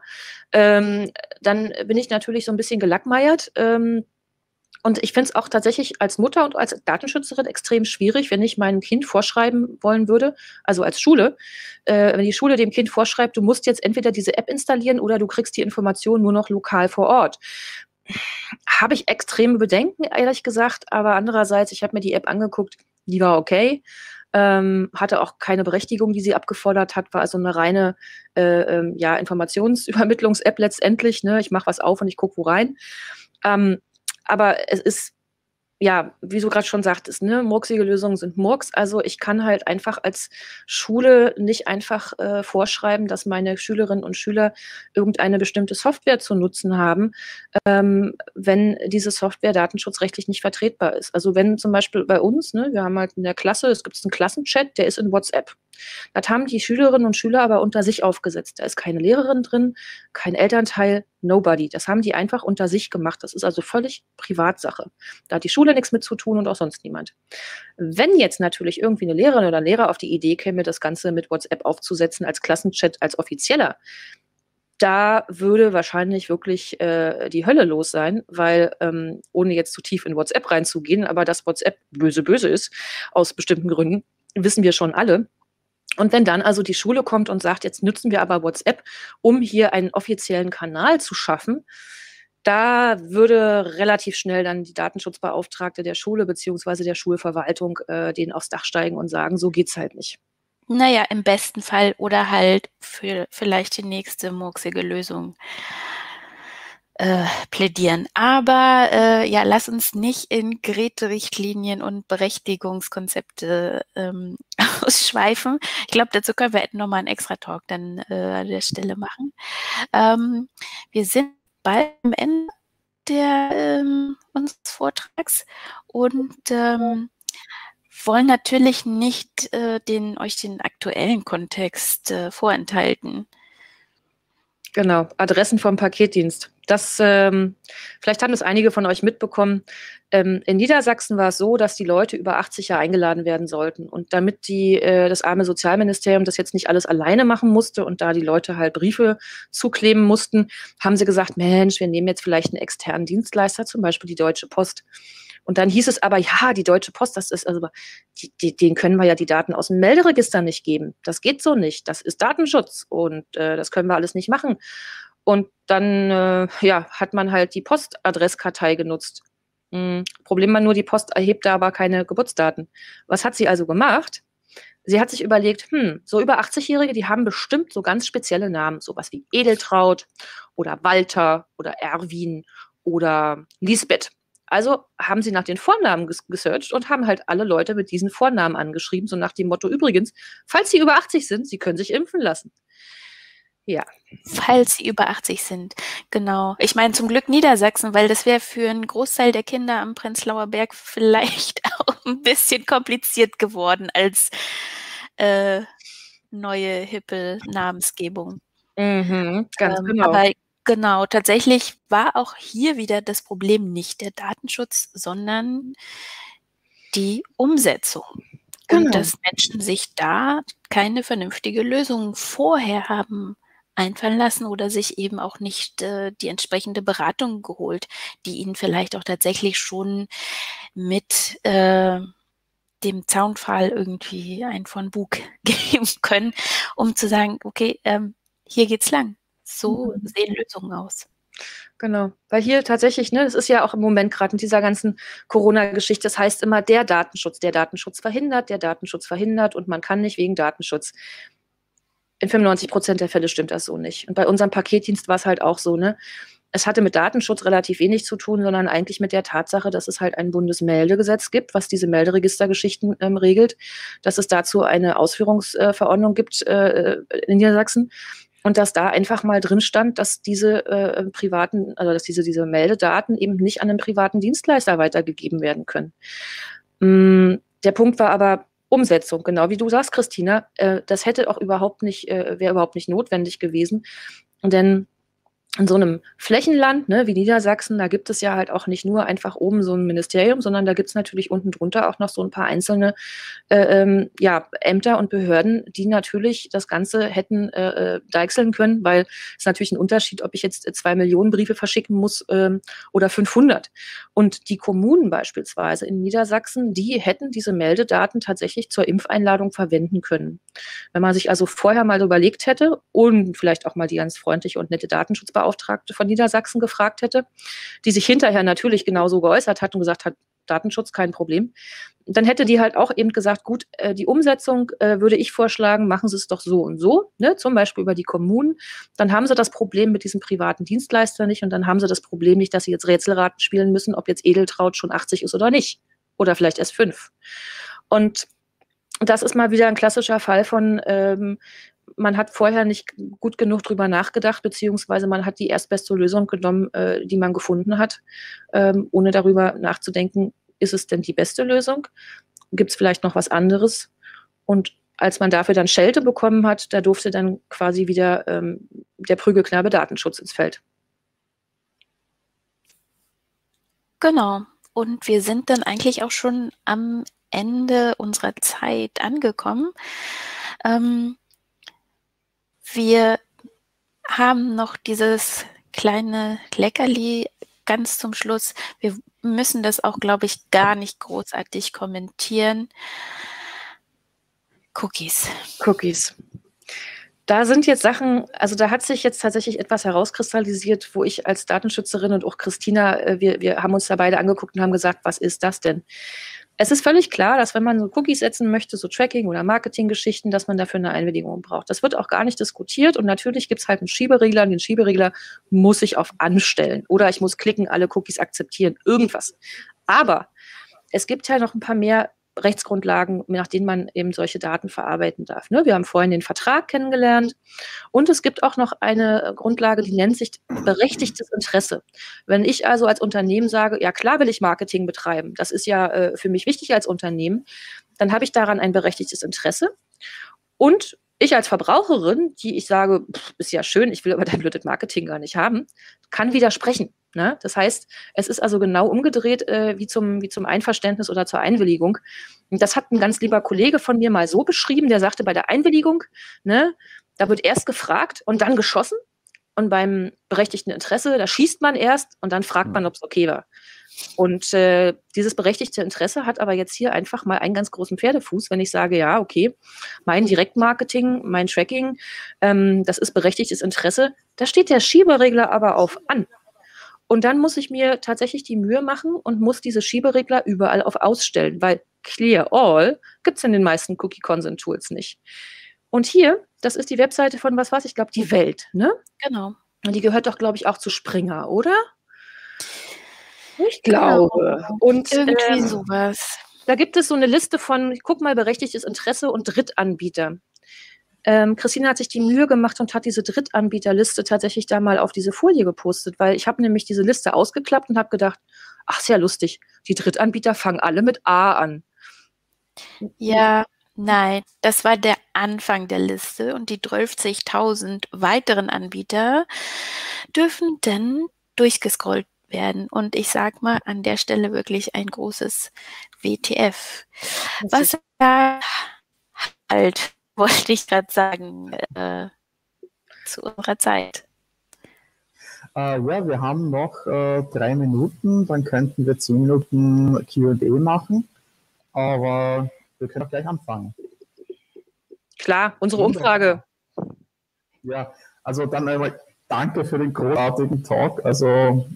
[SPEAKER 3] ähm, dann bin ich natürlich so ein bisschen gelackmeiert. Ähm, und ich finde es auch tatsächlich als Mutter und als Datenschützerin extrem schwierig, wenn ich meinem Kind vorschreiben wollen würde, also als Schule, äh, wenn die Schule dem Kind vorschreibt, du musst jetzt entweder diese App installieren oder du kriegst die Informationen nur noch lokal vor Ort. Habe ich extreme Bedenken, ehrlich gesagt, aber andererseits, ich habe mir die App angeguckt, die war okay. Ähm, hatte auch keine Berechtigung, die sie abgefordert hat, war also eine reine äh, ähm, ja, Informationsübermittlungs-App letztendlich. Ne? Ich mache was auf und ich gucke wo rein. Ähm, aber es ist, ja, wie du gerade schon sagtest, ne, murksige Lösungen sind Murks. Also ich kann halt einfach als Schule nicht einfach äh, vorschreiben, dass meine Schülerinnen und Schüler irgendeine bestimmte Software zu nutzen haben, ähm, wenn diese Software datenschutzrechtlich nicht vertretbar ist. Also wenn zum Beispiel bei uns, ne, wir haben halt in der Klasse, es gibt einen Klassenchat, der ist in WhatsApp. Das haben die Schülerinnen und Schüler aber unter sich aufgesetzt. Da ist keine Lehrerin drin, kein Elternteil, nobody. Das haben die einfach unter sich gemacht. Das ist also völlig Privatsache. Da hat die Schule nichts mit zu tun und auch sonst niemand. Wenn jetzt natürlich irgendwie eine Lehrerin oder ein Lehrer auf die Idee käme, das Ganze mit WhatsApp aufzusetzen als Klassenchat, als offizieller, da würde wahrscheinlich wirklich äh, die Hölle los sein, weil ähm, ohne jetzt zu tief in WhatsApp reinzugehen, aber dass WhatsApp böse, böse ist, aus bestimmten Gründen, wissen wir schon alle. Und wenn dann also die Schule kommt und sagt, jetzt nutzen wir aber WhatsApp, um hier einen offiziellen Kanal zu schaffen, da würde relativ schnell dann die Datenschutzbeauftragte der Schule beziehungsweise der Schulverwaltung äh, denen aufs Dach steigen und sagen, so geht's halt nicht.
[SPEAKER 2] Naja, im besten Fall oder halt für vielleicht die nächste murksige Lösung äh, plädieren. Aber äh, ja, lass uns nicht in Geräterichtlinien und Berechtigungskonzepte ähm, ausschweifen. Ich glaube, dazu können wir nochmal einen extra Talk dann äh, an der Stelle machen. Ähm, wir sind bald am Ende der, ähm, unseres Vortrags und ähm, wollen natürlich nicht äh, den, euch den aktuellen Kontext äh, vorenthalten.
[SPEAKER 3] Genau, Adressen vom Paketdienst. Das, ähm, vielleicht haben das einige von euch mitbekommen. Ähm, in Niedersachsen war es so, dass die Leute über 80 Jahre eingeladen werden sollten. Und damit die, äh, das arme Sozialministerium das jetzt nicht alles alleine machen musste und da die Leute halt Briefe zukleben mussten, haben sie gesagt, Mensch, wir nehmen jetzt vielleicht einen externen Dienstleister, zum Beispiel die Deutsche Post. Und dann hieß es aber, ja, die Deutsche Post, das ist, also, die, die, denen können wir ja die Daten aus dem Melderegister nicht geben. Das geht so nicht. Das ist Datenschutz und äh, das können wir alles nicht machen. Und dann äh, ja, hat man halt die Postadresskartei genutzt. Hm, Problem war nur, die Post erhebt da aber keine Geburtsdaten. Was hat sie also gemacht? Sie hat sich überlegt, hm, so über 80-Jährige, die haben bestimmt so ganz spezielle Namen, sowas wie Edeltraut oder Walter oder Erwin oder Lisbeth. Also haben sie nach den Vornamen ges gesearcht und haben halt alle Leute mit diesen Vornamen angeschrieben, so nach dem Motto, übrigens, falls sie über 80 sind, sie können sich impfen lassen.
[SPEAKER 2] Ja. Falls sie über 80 sind, genau. Ich meine zum Glück Niedersachsen, weil das wäre für einen Großteil der Kinder am Prenzlauer Berg vielleicht auch ein bisschen kompliziert geworden als äh, neue hippe Namensgebung.
[SPEAKER 3] Mhm, ganz
[SPEAKER 2] ähm,
[SPEAKER 3] genau.
[SPEAKER 2] Aber Genau, tatsächlich war auch hier wieder das Problem nicht der Datenschutz, sondern die Umsetzung. Genau. Und dass Menschen sich da keine vernünftige Lösung vorher haben einfallen lassen oder sich eben auch nicht äh, die entsprechende Beratung geholt, die ihnen vielleicht auch tatsächlich schon mit äh, dem Zaunpfahl irgendwie ein von Bug geben können, um zu sagen, okay, ähm, hier geht's lang. So mhm. sehen Lösungen aus.
[SPEAKER 3] Genau, weil hier tatsächlich, ne, das ist ja auch im Moment gerade mit dieser ganzen Corona-Geschichte, das heißt immer der Datenschutz, der Datenschutz verhindert, der Datenschutz verhindert und man kann nicht wegen Datenschutz. In 95 Prozent der Fälle stimmt das so nicht. Und bei unserem Paketdienst war es halt auch so, ne? Es hatte mit Datenschutz relativ wenig zu tun, sondern eigentlich mit der Tatsache, dass es halt ein Bundesmeldegesetz gibt, was diese Melderegistergeschichten ähm, regelt, dass es dazu eine Ausführungsverordnung äh, gibt äh, in Niedersachsen und dass da einfach mal drin stand, dass diese äh, privaten, also dass diese, diese Meldedaten eben nicht an einen privaten Dienstleister weitergegeben werden können. Mm, der Punkt war aber Umsetzung, genau wie du sagst, Christina. Äh, das hätte auch überhaupt nicht, äh, wäre überhaupt nicht notwendig gewesen. Denn in so einem Flächenland ne, wie Niedersachsen, da gibt es ja halt auch nicht nur einfach oben so ein Ministerium, sondern da gibt es natürlich unten drunter auch noch so ein paar einzelne äh, ähm, ja, Ämter und Behörden, die natürlich das Ganze hätten äh, äh deichseln können, weil es natürlich ein Unterschied, ob ich jetzt zwei Millionen Briefe verschicken muss ähm, oder 500. Und die Kommunen beispielsweise in Niedersachsen, die hätten diese Meldedaten tatsächlich zur Impfeinladung verwenden können. Wenn man sich also vorher mal überlegt hätte und vielleicht auch mal die ganz freundliche und nette Datenschutz Datenschutzbeauftragte von Niedersachsen gefragt hätte, die sich hinterher natürlich genauso geäußert hat und gesagt hat, Datenschutz kein Problem. Dann hätte die halt auch eben gesagt, gut, äh, die Umsetzung äh, würde ich vorschlagen, machen Sie es doch so und so, ne? zum Beispiel über die Kommunen. Dann haben Sie das Problem mit diesem privaten Dienstleister nicht und dann haben Sie das Problem nicht, dass Sie jetzt Rätselraten spielen müssen, ob jetzt Edeltraut schon 80 ist oder nicht. Oder vielleicht erst fünf. Und das ist mal wieder ein klassischer Fall von, ähm, man hat vorher nicht gut genug drüber nachgedacht, beziehungsweise man hat die erstbeste Lösung genommen, äh, die man gefunden hat, ähm, ohne darüber nachzudenken, ist es denn die beste Lösung? Gibt es vielleicht noch was anderes? Und als man dafür dann Schelte bekommen hat, da durfte dann quasi wieder ähm, der Prügelknabe Datenschutz ins Feld.
[SPEAKER 2] Genau. Und wir sind dann eigentlich auch schon am Ende unserer Zeit angekommen. Ähm, wir haben noch dieses kleine Leckerli ganz zum Schluss. Wir müssen das auch, glaube ich, gar nicht großartig kommentieren. Cookies.
[SPEAKER 3] Cookies. Da sind jetzt Sachen, also da hat sich jetzt tatsächlich etwas herauskristallisiert, wo ich als Datenschützerin und auch Christina, äh, wir, wir haben uns da beide angeguckt und haben gesagt, was ist das denn? Es ist völlig klar, dass wenn man so Cookies setzen möchte, so Tracking- oder Marketinggeschichten, dass man dafür eine Einwilligung braucht. Das wird auch gar nicht diskutiert und natürlich gibt es halt einen Schieberegler und den Schieberegler muss ich auf Anstellen oder ich muss klicken, alle Cookies akzeptieren, irgendwas. Aber es gibt ja noch ein paar mehr Rechtsgrundlagen, nach denen man eben solche Daten verarbeiten darf. Ne? Wir haben vorhin den Vertrag kennengelernt und es gibt auch noch eine Grundlage, die nennt sich berechtigtes Interesse. Wenn ich also als Unternehmen sage, ja klar will ich Marketing betreiben, das ist ja äh, für mich wichtig als Unternehmen, dann habe ich daran ein berechtigtes Interesse und ich als Verbraucherin, die ich sage, pff, ist ja schön, ich will aber dein blödes Marketing gar nicht haben, kann widersprechen. Ne? Das heißt, es ist also genau umgedreht äh, wie, zum, wie zum Einverständnis oder zur Einwilligung. Und das hat ein ganz lieber Kollege von mir mal so beschrieben, der sagte, bei der Einwilligung, ne, da wird erst gefragt und dann geschossen. Und beim berechtigten Interesse, da schießt man erst und dann fragt man, ob es okay war. Und äh, dieses berechtigte Interesse hat aber jetzt hier einfach mal einen ganz großen Pferdefuß, wenn ich sage, ja, okay, mein Direktmarketing, mein Tracking, ähm, das ist berechtigtes Interesse. Da steht der Schieberegler aber auf an. Und dann muss ich mir tatsächlich die Mühe machen und muss diese Schieberegler überall auf ausstellen, weil Clear All gibt es in den meisten Cookie Consent Tools nicht. Und hier, das ist die Webseite von was was, ich glaube, die Welt, ne?
[SPEAKER 2] Genau.
[SPEAKER 3] Und die gehört doch, glaube ich, auch zu Springer, oder? Ich genau. glaube. Genau. Und
[SPEAKER 2] irgendwie ähm, sowas.
[SPEAKER 3] Da gibt es so eine Liste von, guck mal, berechtigtes Interesse und Drittanbieter. Ähm, Christine hat sich die Mühe gemacht und hat diese Drittanbieterliste tatsächlich da mal auf diese Folie gepostet, weil ich habe nämlich diese Liste ausgeklappt und habe gedacht, ach, sehr lustig, die Drittanbieter fangen alle mit A an.
[SPEAKER 2] Ja, nein, das war der Anfang der Liste und die 12.000 weiteren Anbieter dürfen dann durchgescrollt werden. Und ich sag mal an der Stelle wirklich ein großes WTF. Was halt wollte ich gerade sagen, äh, zu unserer Zeit.
[SPEAKER 1] Äh, ja, wir haben noch äh, drei Minuten, dann könnten wir zehn Minuten QA machen, aber wir können auch gleich anfangen.
[SPEAKER 3] Klar, unsere Umfrage.
[SPEAKER 1] Ja, also dann einmal danke für den großartigen Talk, also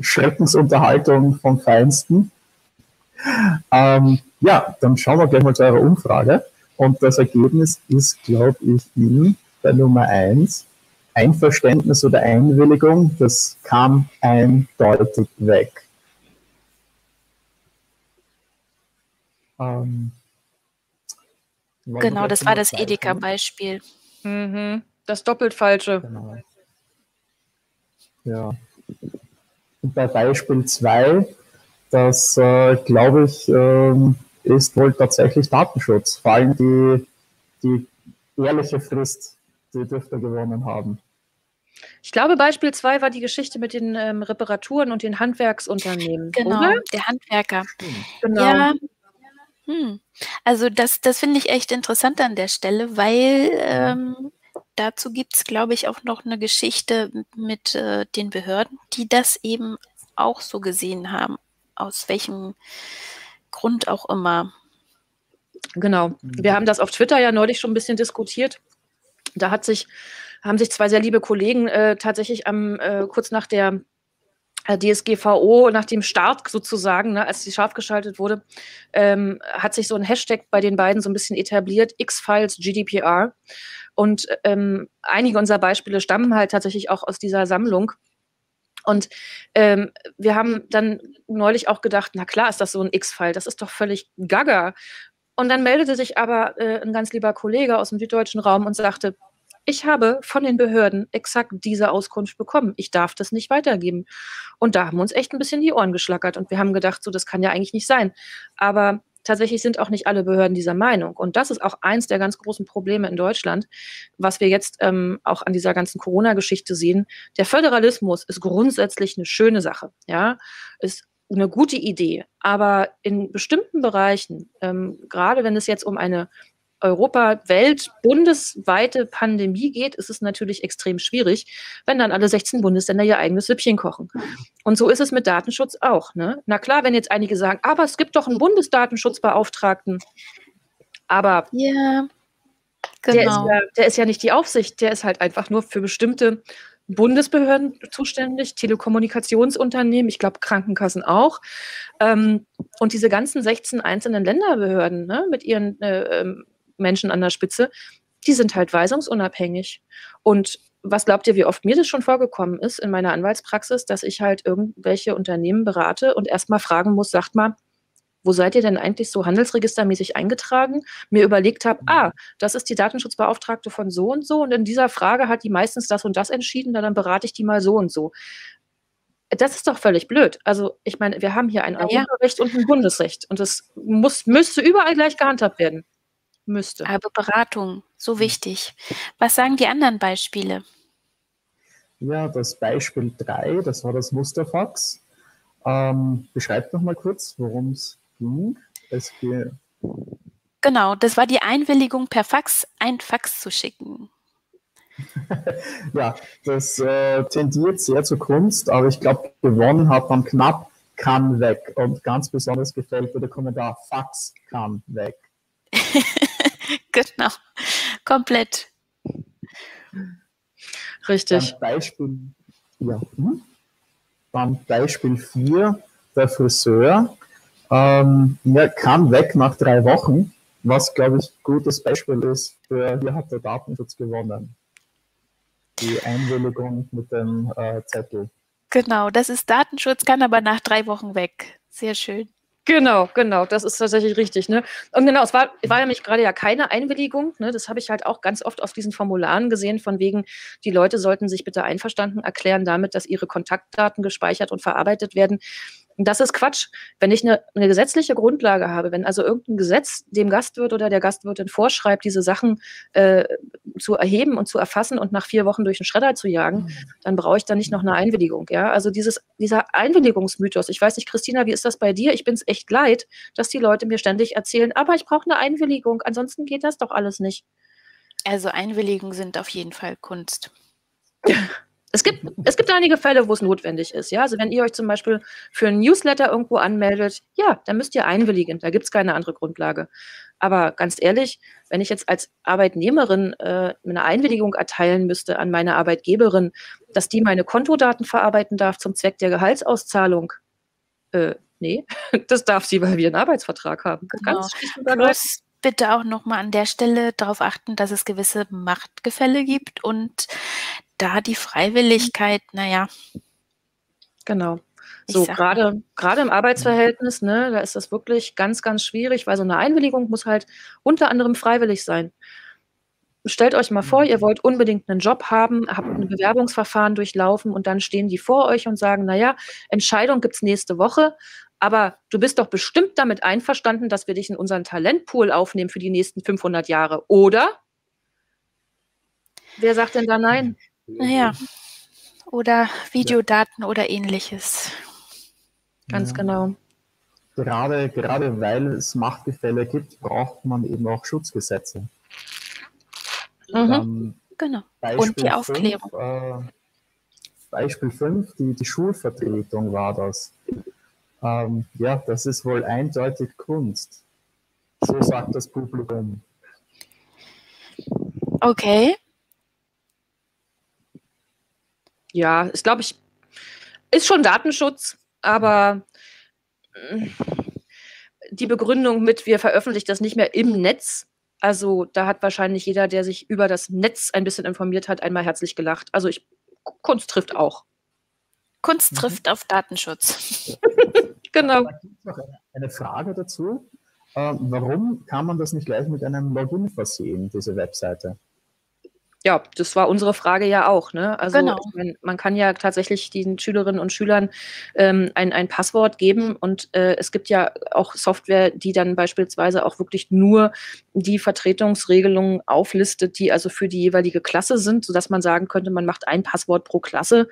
[SPEAKER 1] Schreckensunterhaltung vom Feinsten. Ähm, ja, dann schauen wir gleich mal zu eurer Umfrage. Und das Ergebnis ist, glaube ich, in der Nummer eins Einverständnis oder Einwilligung, das kam eindeutig weg.
[SPEAKER 2] Ähm, genau, das war das Edeka-Beispiel.
[SPEAKER 3] Mhm. Das doppelt falsche. Genau.
[SPEAKER 1] Ja. Und bei Beispiel 2, das äh, glaube ich, ähm, ist wohl tatsächlich Datenschutz. Vor allem die, die ehrliche Frist, die dürfte gewonnen haben.
[SPEAKER 3] Ich glaube, Beispiel 2 war die Geschichte mit den ähm, Reparaturen und den Handwerksunternehmen.
[SPEAKER 2] Genau, oder? der Handwerker. Hm. Genau. Ja. Hm. Also das, das finde ich echt interessant an der Stelle, weil ähm, dazu gibt es, glaube ich, auch noch eine Geschichte mit äh, den Behörden, die das eben auch so gesehen haben, aus welchem Grund auch immer.
[SPEAKER 3] Genau. Wir haben das auf Twitter ja neulich schon ein bisschen diskutiert. Da hat sich, haben sich zwei sehr liebe Kollegen äh, tatsächlich am, äh, kurz nach der äh, DSGVO, nach dem Start sozusagen, ne, als sie scharf geschaltet wurde, ähm, hat sich so ein Hashtag bei den beiden so ein bisschen etabliert, X-Files GDPR. Und ähm, einige unserer Beispiele stammen halt tatsächlich auch aus dieser Sammlung. Und ähm, wir haben dann neulich auch gedacht, na klar ist das so ein X-Fall, das ist doch völlig gaga. Und dann meldete sich aber äh, ein ganz lieber Kollege aus dem süddeutschen Raum und sagte, ich habe von den Behörden exakt diese Auskunft bekommen. Ich darf das nicht weitergeben. Und da haben uns echt ein bisschen die Ohren geschlackert und wir haben gedacht, so, das kann ja eigentlich nicht sein. Aber tatsächlich sind auch nicht alle Behörden dieser Meinung. Und das ist auch eins der ganz großen Probleme in Deutschland, was wir jetzt ähm, auch an dieser ganzen Corona-Geschichte sehen. Der Föderalismus ist grundsätzlich eine schöne Sache, ja, ist eine gute Idee. Aber in bestimmten Bereichen, ähm, gerade wenn es jetzt um eine Europa, Welt, bundesweite Pandemie geht, ist es natürlich extrem schwierig, wenn dann alle 16 Bundesländer ihr eigenes Süppchen kochen. Und so ist es mit Datenschutz auch. Ne? Na klar, wenn jetzt einige sagen, aber es gibt doch einen Bundesdatenschutzbeauftragten. Aber
[SPEAKER 2] ja,
[SPEAKER 3] genau. der, ist genau. ja, der ist ja nicht die Aufsicht, der ist halt einfach nur für bestimmte Bundesbehörden zuständig, Telekommunikationsunternehmen, ich glaube Krankenkassen auch. Ähm, und diese ganzen 16 einzelnen Länderbehörden ne, mit ihren äh, ähm, Menschen an der Spitze, die sind halt weisungsunabhängig. Und was glaubt ihr, wie oft mir das schon vorgekommen ist in meiner Anwaltspraxis, dass ich halt irgendwelche Unternehmen berate und erstmal fragen muss, sagt mal, wo seid ihr denn eigentlich so handelsregistermäßig eingetragen? Mir überlegt habe, ah, das ist die Datenschutzbeauftragte von so und so und in dieser Frage hat die meistens das und das entschieden, dann berate ich die mal so und so. Das ist doch völlig blöd. Also ich meine, wir haben hier ein ja. Europarecht und ein Bundesrecht und das muss, müsste überall gleich gehandhabt werden. Müsste.
[SPEAKER 2] Aber Beratung, so hm. wichtig. Was sagen die anderen Beispiele?
[SPEAKER 1] Ja, das Beispiel 3, das war das Musterfax. Ähm, beschreibt noch mal kurz, worum es ging.
[SPEAKER 2] Genau, das war die Einwilligung, per Fax ein Fax zu schicken.
[SPEAKER 1] ja, das äh, tendiert sehr zur Kunst, aber ich glaube, gewonnen hat man knapp kann weg. Und ganz besonders gefällt mir der Kommentar Fax kann weg.
[SPEAKER 2] genau, komplett.
[SPEAKER 3] Richtig.
[SPEAKER 1] Dann Beispiel, ja. Hm? Dann Beispiel 4, der Friseur. Ähm, ja, kann weg nach drei Wochen, was, glaube ich, ein gutes Beispiel ist für, hier hat der Datenschutz gewonnen. Die Einwilligung mit dem äh, Zettel.
[SPEAKER 2] Genau, das ist Datenschutz, kann aber nach drei Wochen weg. Sehr schön.
[SPEAKER 3] Genau, genau, das ist tatsächlich richtig. Ne? Und genau, es war, war nämlich gerade ja keine Einwilligung. Ne? Das habe ich halt auch ganz oft auf diesen Formularen gesehen, von wegen, die Leute sollten sich bitte einverstanden erklären damit, dass ihre Kontaktdaten gespeichert und verarbeitet werden. Das ist Quatsch. Wenn ich eine, eine, gesetzliche Grundlage habe, wenn also irgendein Gesetz dem Gastwirt oder der Gastwirtin vorschreibt, diese Sachen äh, zu erheben und zu erfassen und nach vier Wochen durch den Schredder zu jagen, mhm. dann brauche ich da nicht noch eine Einwilligung. Ja, also dieses, dieser Einwilligungsmythos. Ich weiß nicht, Christina, wie ist das bei dir? Ich bin es echt leid, dass die Leute mir ständig erzählen, aber ich brauche eine Einwilligung, ansonsten geht das doch alles nicht.
[SPEAKER 2] Also Einwilligungen sind auf jeden Fall Kunst.
[SPEAKER 3] Es gibt, es gibt einige Fälle, wo es notwendig ist. Ja? Also wenn ihr euch zum Beispiel für ein Newsletter irgendwo anmeldet, ja, dann müsst ihr einwilligen. Da gibt es keine andere Grundlage. Aber ganz ehrlich, wenn ich jetzt als Arbeitnehmerin äh, eine Einwilligung erteilen müsste an meine Arbeitgeberin, dass die meine Kontodaten verarbeiten darf zum Zweck der Gehaltsauszahlung, äh, nee, das darf sie, weil wir einen Arbeitsvertrag haben.
[SPEAKER 2] Genau. Plus bitte auch nochmal an der Stelle darauf achten, dass es gewisse Machtgefälle gibt und da die Freiwilligkeit, naja.
[SPEAKER 3] Genau. So, gerade, gerade im Arbeitsverhältnis, ne, da ist das wirklich ganz, ganz schwierig, weil so eine Einwilligung muss halt unter anderem freiwillig sein. Stellt euch mal vor, ihr wollt unbedingt einen Job haben, habt ein Bewerbungsverfahren durchlaufen und dann stehen die vor euch und sagen, naja, Entscheidung gibt es nächste Woche, aber du bist doch bestimmt damit einverstanden, dass wir dich in unseren Talentpool aufnehmen für die nächsten 500 Jahre, oder? Wer sagt denn da nein?
[SPEAKER 2] Naja, oder Videodaten ja. oder ähnliches.
[SPEAKER 3] Ganz ja. genau.
[SPEAKER 1] Gerade, gerade weil es Machtgefälle gibt, braucht man eben auch Schutzgesetze.
[SPEAKER 2] Mhm. genau. Beispiel Und die Aufklärung.
[SPEAKER 1] Fünf, äh, Beispiel 5, die, die Schulvertretung war das. Ähm, ja, das ist wohl eindeutig Kunst. So sagt das Publikum.
[SPEAKER 2] Okay.
[SPEAKER 3] Ja, ist, glaube ich, ist schon Datenschutz, aber mm, die Begründung mit, wir veröffentlichen das nicht mehr im Netz, also da hat wahrscheinlich jeder, der sich über das Netz ein bisschen informiert hat, einmal herzlich gelacht. Also ich, Kunst trifft auch.
[SPEAKER 2] Kunst mhm. trifft mhm. auf Datenschutz.
[SPEAKER 3] genau.
[SPEAKER 1] Eine Frage dazu. Ähm, warum kann man das nicht gleich mit einem Login versehen, diese Webseite?
[SPEAKER 3] Ja, das war unsere Frage ja auch. Ne? Also genau. man, man, kann ja tatsächlich den Schülerinnen und Schülern ähm, ein, ein Passwort geben und äh, es gibt ja auch Software, die dann beispielsweise auch wirklich nur die Vertretungsregelungen auflistet, die also für die jeweilige Klasse sind, sodass man sagen könnte, man macht ein Passwort pro Klasse,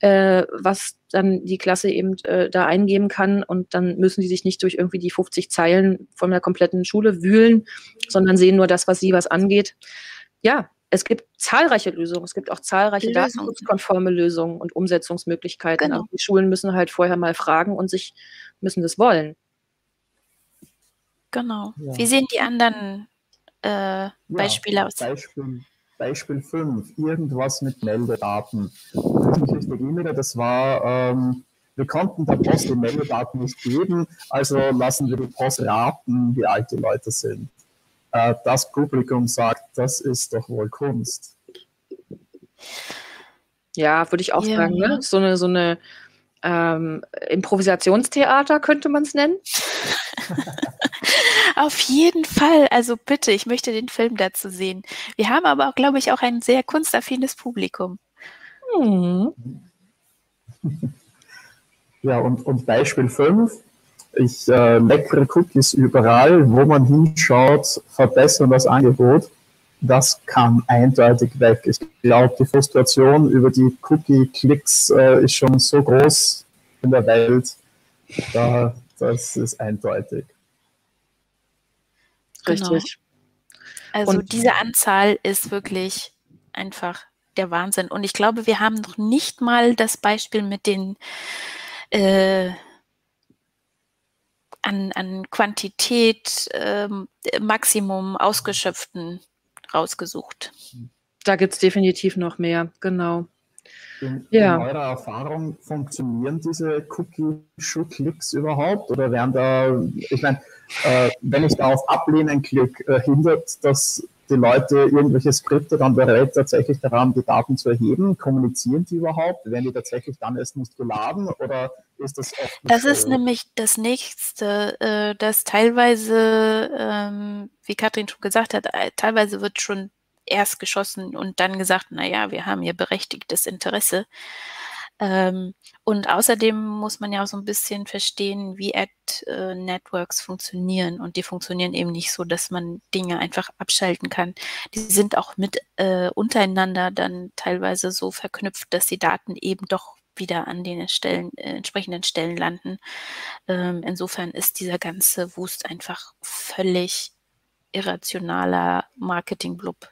[SPEAKER 3] äh, was dann die Klasse eben äh, da eingeben kann und dann müssen die sich nicht durch irgendwie die 50 Zeilen von der kompletten Schule wühlen, sondern sehen nur das, was sie was angeht. Ja, es gibt zahlreiche Lösungen. Es gibt auch zahlreiche datenschutzkonforme Lösungen und Umsetzungsmöglichkeiten. Genau. die Schulen müssen halt vorher mal fragen und sich müssen das wollen.
[SPEAKER 2] Genau. Ja. Wie sehen die anderen äh, Beispiele ja, aus?
[SPEAKER 1] Beispiel, Beispiel 5, irgendwas mit Meldedaten. Das ist nicht richtig das war, ähm, wir konnten der Post die Meldedaten nicht geben, also lassen wir die Post raten, wie alt die Leute sind äh, das Publikum sagt, das ist doch wohl Kunst.
[SPEAKER 3] Ja, würde ich auch ja. sagen. Ne? So eine, so eine ähm, Improvisationstheater könnte man es nennen.
[SPEAKER 2] Auf jeden Fall. Also bitte, ich möchte den Film dazu sehen. Wir haben aber auch, glaube ich, auch ein sehr kunstaffines Publikum. Mhm.
[SPEAKER 1] Ja, und, und Beispiel 5, ich äh, leckere Cookies überall, wo man hinschaut, verbessern das Angebot. Das kann eindeutig weg. Ich glaube, die Frustration über die Cookie-Klicks äh, ist schon so groß in der Welt. Da, das ist eindeutig.
[SPEAKER 2] Genau. Richtig. Also Und diese Anzahl ist wirklich einfach der Wahnsinn. Und ich glaube, wir haben noch nicht mal das Beispiel mit den äh, an, an Quantität ähm, Maximum ausgeschöpften rausgesucht.
[SPEAKER 3] Da gibt es definitiv noch mehr, genau.
[SPEAKER 1] In, ja. in eurer Erfahrung funktionieren diese Cookie-Show-Klicks überhaupt? Oder werden da, ich meine, äh, wenn ich da auf Ablehnen klicke, äh, hindert das die Leute irgendwelche Skripte dann bereit, tatsächlich daran die Daten zu erheben? Kommunizieren die überhaupt? Werden die tatsächlich dann erst nicht geladen oder ist das oft
[SPEAKER 2] Das ist so? nämlich das nächste, äh, dass teilweise, ähm, wie Katrin schon gesagt hat, äh, teilweise wird schon erst geschossen und dann gesagt, naja, wir haben hier berechtigtes Interesse. Ähm, und außerdem muss man ja auch so ein bisschen verstehen, wie Ad-Networks funktionieren. Und die funktionieren eben nicht so, dass man Dinge einfach abschalten kann. Die sind auch mit äh, untereinander dann teilweise so verknüpft, dass die Daten eben doch wieder an den Stellen, äh, entsprechenden Stellen landen. Ähm, insofern ist dieser ganze Wust einfach völlig irrationaler Marketing-Blub.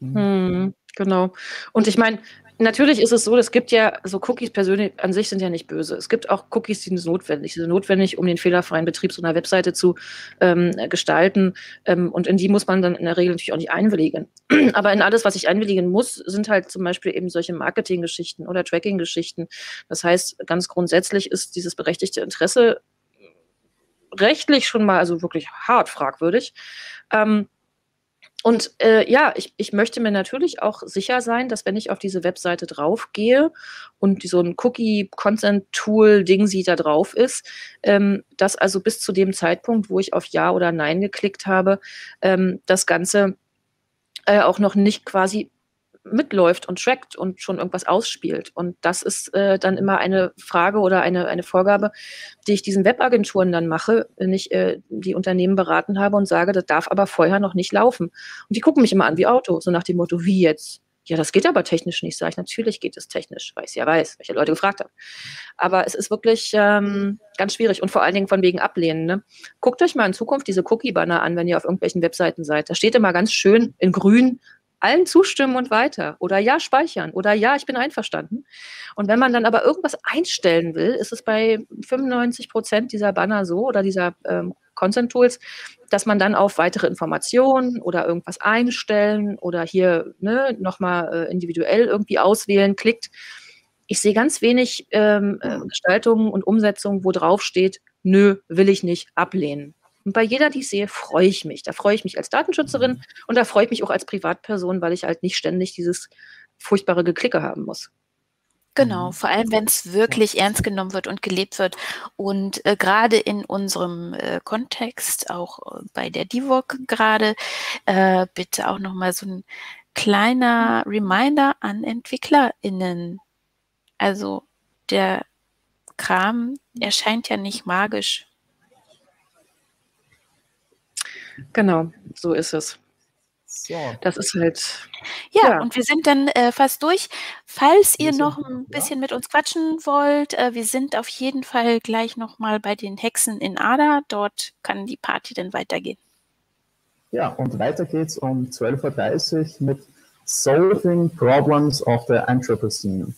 [SPEAKER 3] Hm, genau. Und ich meine, natürlich ist es so, es gibt ja, so Cookies persönlich an sich sind ja nicht böse. Es gibt auch Cookies, die sind notwendig. Die sind notwendig, um den fehlerfreien Betrieb so einer Webseite zu ähm, gestalten. Ähm, und in die muss man dann in der Regel natürlich auch nicht einwilligen. Aber in alles, was ich einwilligen muss, sind halt zum Beispiel eben solche Marketinggeschichten oder Tracking-Geschichten. Das heißt, ganz grundsätzlich ist dieses berechtigte Interesse rechtlich schon mal also wirklich hart fragwürdig. Ähm, und äh, ja, ich, ich möchte mir natürlich auch sicher sein, dass wenn ich auf diese Webseite draufgehe und so ein Cookie-Consent-Tool-Ding sie da drauf ist, ähm, dass also bis zu dem Zeitpunkt, wo ich auf Ja oder Nein geklickt habe, ähm, das Ganze äh, auch noch nicht quasi mitläuft und trackt und schon irgendwas ausspielt. Und das ist äh, dann immer eine Frage oder eine, eine Vorgabe, die ich diesen Webagenturen dann mache, wenn ich äh, die Unternehmen beraten habe und sage, das darf aber vorher noch nicht laufen. Und die gucken mich immer an wie Auto, so nach dem Motto, wie jetzt? Ja, das geht aber technisch nicht, sage ich. Natürlich geht es technisch, weil ich ja weiß, welche Leute gefragt haben. Aber es ist wirklich ähm, ganz schwierig und vor allen Dingen von wegen Ablehnen. Ne? Guckt euch mal in Zukunft diese Cookie-Banner an, wenn ihr auf irgendwelchen Webseiten seid. Da steht immer ganz schön in grün allen zustimmen und weiter oder ja speichern oder ja, ich bin einverstanden. Und wenn man dann aber irgendwas einstellen will, ist es bei 95 Prozent dieser Banner so oder dieser ähm, Consent Tools, dass man dann auf weitere Informationen oder irgendwas einstellen oder hier ne, nochmal äh, individuell irgendwie auswählen klickt. Ich sehe ganz wenig ähm, äh, Gestaltungen und Umsetzungen, wo drauf steht, nö, will ich nicht, ablehnen. Und bei jeder, die ich sehe, freue ich mich. Da freue ich mich als Datenschützerin und da freue ich mich auch als Privatperson, weil ich halt nicht ständig dieses furchtbare Geklicke haben muss.
[SPEAKER 2] Genau, vor allem wenn es wirklich ernst genommen wird und gelebt wird. Und äh, gerade in unserem äh, Kontext, auch äh, bei der DIVOC gerade, äh, bitte auch nochmal so ein kleiner Reminder an EntwicklerInnen. Also der Kram erscheint ja nicht magisch.
[SPEAKER 3] Genau, so ist es. So. Das ist halt.
[SPEAKER 2] Ja, ja, und wir sind dann äh, fast durch. Falls ihr noch ein bisschen ja. mit uns quatschen wollt, äh, wir sind auf jeden Fall gleich nochmal bei den Hexen in Ada. Dort kann die Party dann weitergehen.
[SPEAKER 1] Ja, und weiter geht's um 12.30 Uhr mit Solving Problems of the Anthropocene.